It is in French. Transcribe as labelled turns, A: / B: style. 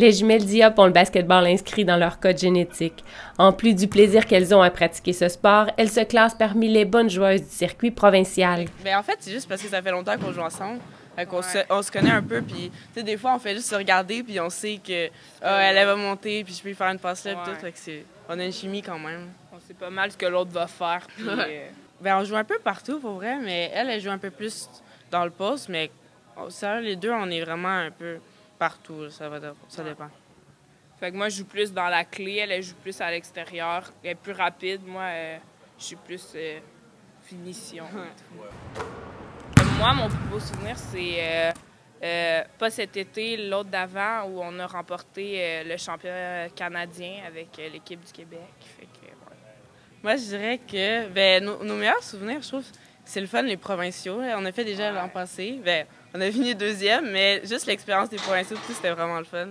A: Les jumelles Diop ont le basketball inscrit dans leur code génétique. En plus du plaisir qu'elles ont à pratiquer ce sport, elles se classent parmi les bonnes joueuses du circuit provincial.
B: Bien, en fait, c'est juste parce que ça fait longtemps qu'on joue ensemble. On, se, on, se, connaît un peu, puis des fois, on fait juste se regarder, puis on sait que oh, elle, va monter, puis je peux lui faire une passe là, tout. Fait on a une chimie quand même.
C: On sait pas mal ce que l'autre va faire. Puis,
B: euh... ben, on joue un peu partout, pour vrai, mais elle, elle joue un peu plus dans le poste, mais ça, les deux, on est vraiment un peu partout. Ça, va, ça dépend.
C: Fait que moi, je joue plus dans la clé, elle, elle joue plus à l'extérieur. Elle est plus rapide. Moi, euh, je suis plus euh, finition. moi, mon plus beau souvenir, c'est euh, pas cet été, l'autre d'avant, où on a remporté le championnat canadien avec l'équipe du Québec. Fait que,
B: Moi, je dirais que ben, nos, nos, meilleurs souvenirs, je trouve, c'est le fun, les provinciaux. On a fait déjà l'an passé. Ben, on a fini deuxième, mais juste l'expérience des provinciaux, c'était vraiment le fun.